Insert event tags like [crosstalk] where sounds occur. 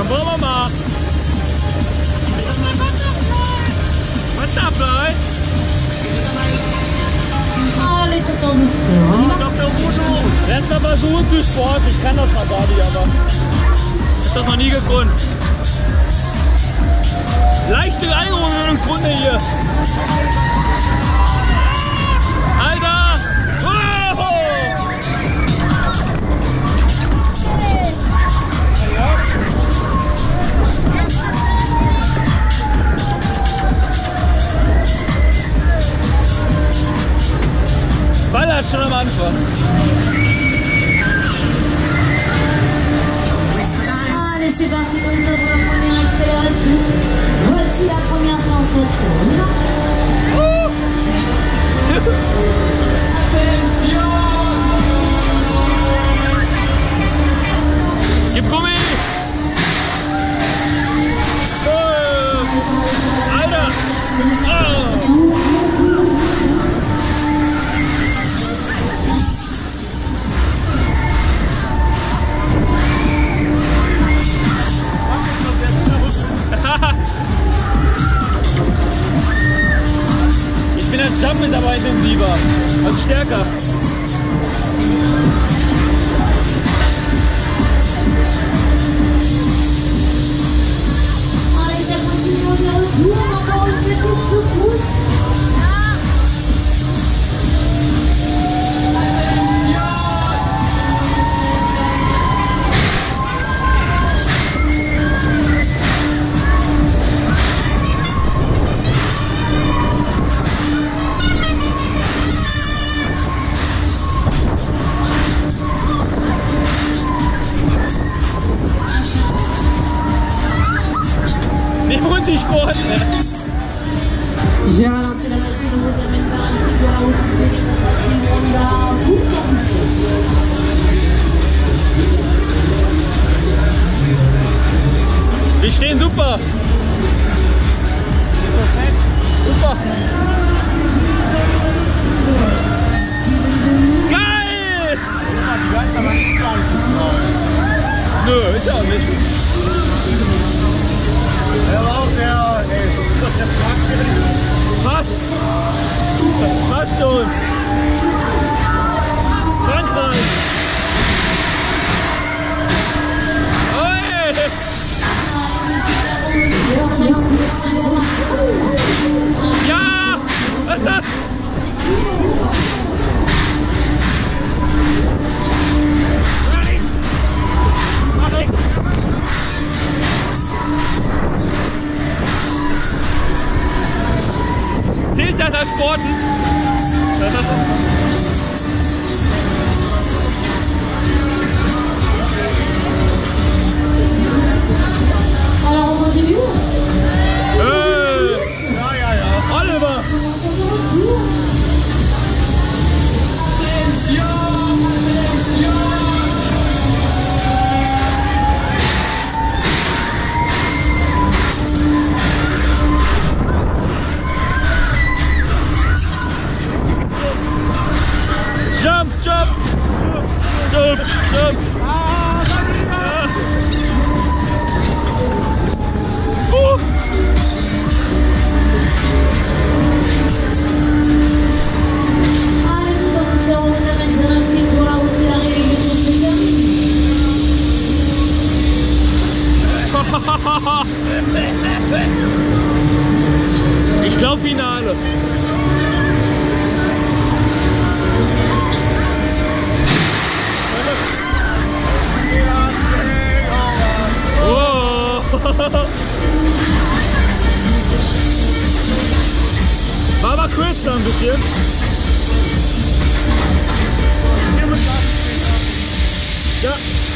Dann wollen wir mal. Butterfly? Allez, tout en douceur. On y va Dr. Voodoo. Letzter Versuch für Sport. Ich kann das mal gar nicht, aber ist das noch nie gekonnt. Leichte Einrundung im Grunde hier. Ballert schon am Anfang. Allez, c'est parti pour la première accélération. Voici la première sensation. Als Jump aber intensiver und stärker. Vous amène vers un petit peu là où c'est tranquille. On y va tout en douceur. Wir stehen super. Super. Geil! Nö, ist ja auch nicht. Passt. Passt schon. Frankreich. Oi! Ja! Was ist das? Das als Sporten? Alors, se terminent. Ich glaube Finale. [laughs] War aber Chris da ein bisschen. Ja.